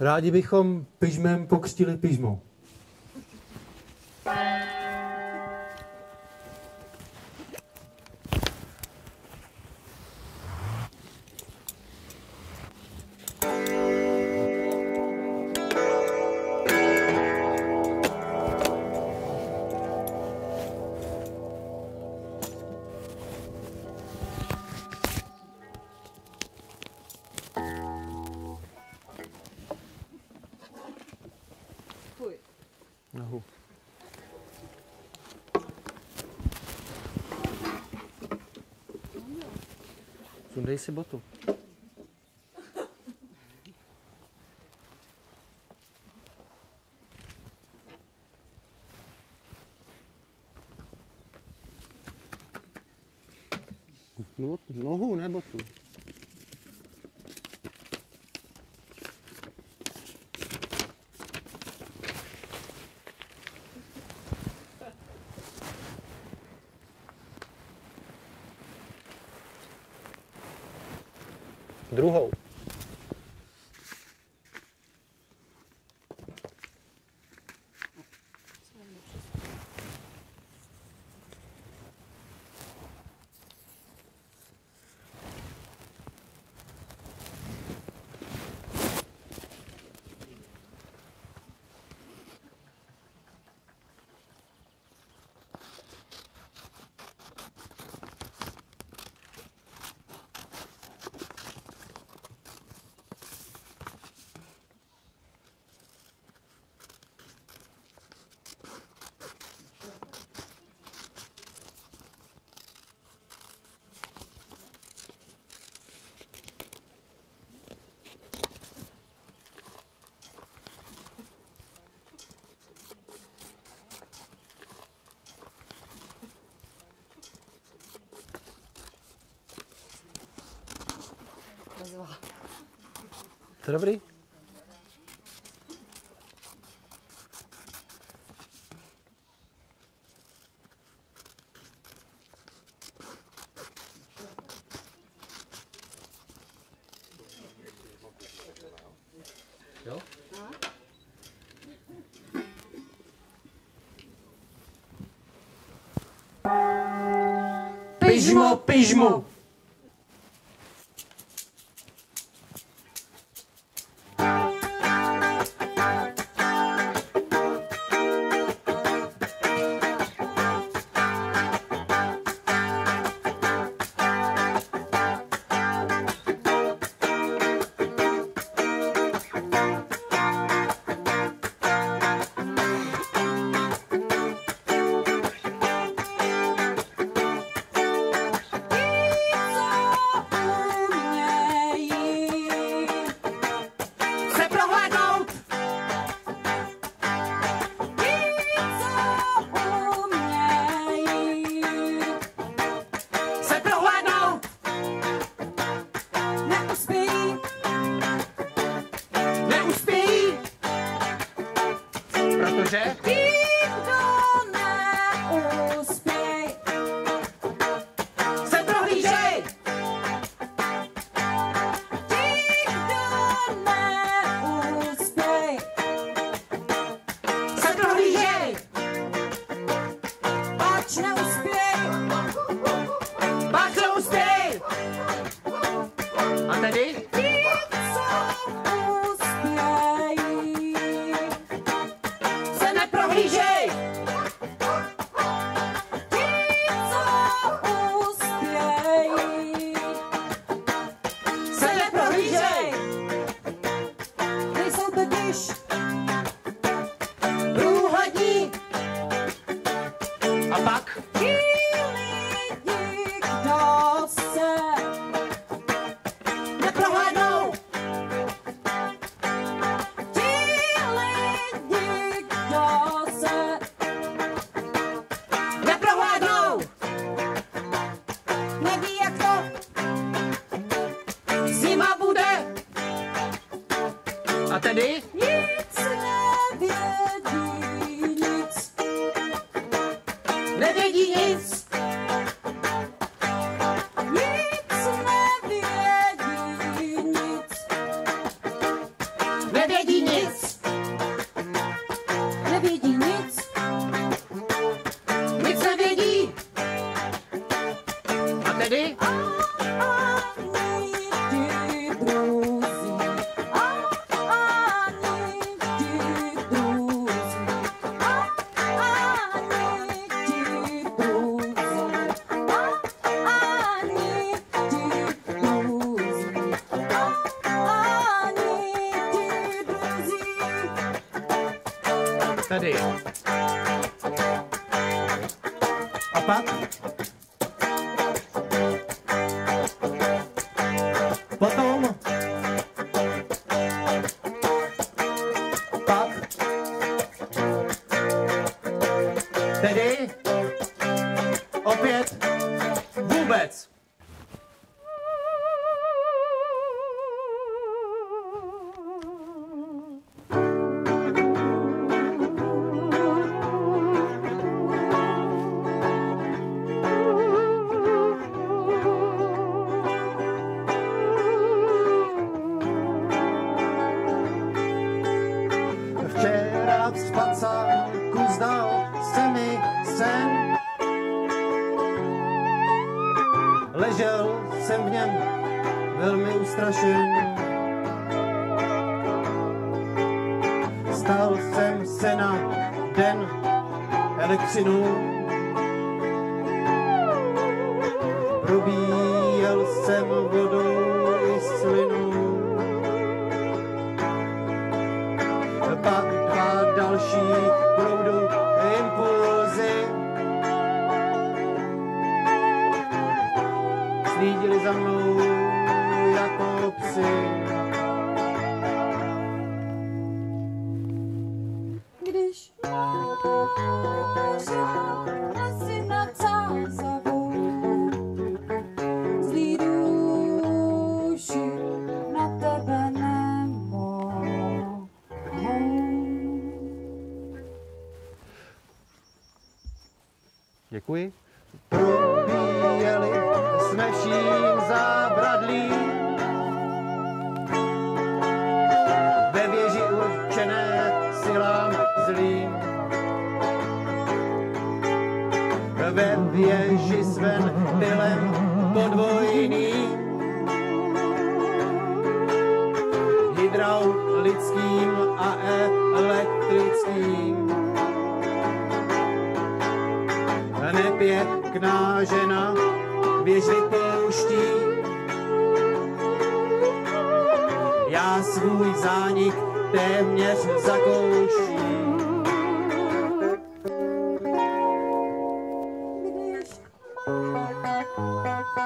Rádi bychom pyžmem pokřtili pyžmo. carro. Onde você botou? No, no ru, né, botou? druhou. nazvala. To dobrý? Jo? Pismo, pismo. escuché? Tedy. A pak? Potom. Pak. Tedy. Opět. Vůbec. Spacánku zdal se mi sen. Ležel jsem v něm velmi ustrašen. Stal jsem se na den elektřinu. Probíjel jsem vodou další proudu impulzy. Slídili za mnou jako psy. Když si Děkuji. Probíjeli jsme vším zábradlí. Ve věži určené silám zlým. Ve věži s ventilem podvojným. Hydraulickým a elektrickým. Nepěkná žena běží pouští. Já svůj zánik téměř zakouším.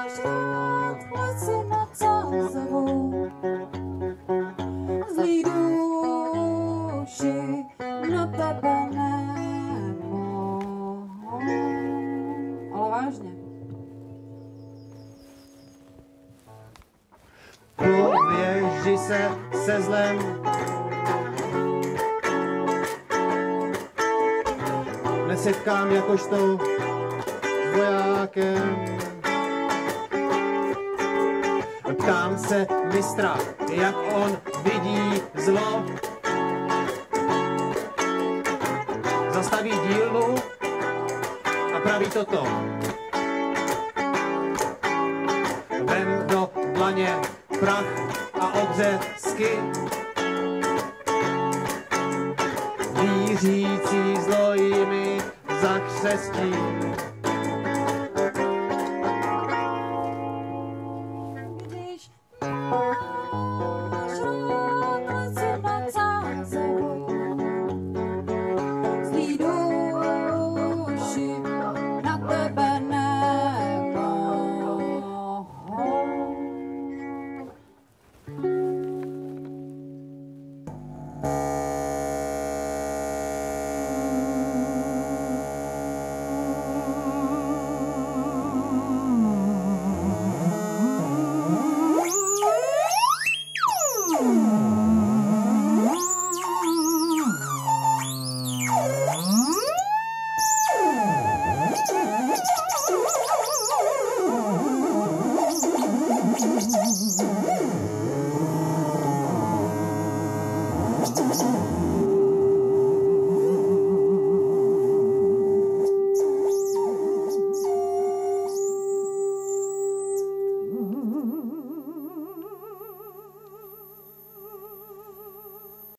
Když si se se zlem. Nesetkám jakožto s vojákem. Ptám se mistra, jak on vidí zlo. Zastaví dílnu a praví toto. Vem do dlaně prach a odřezky. Mířící zlo jimi zakřestí.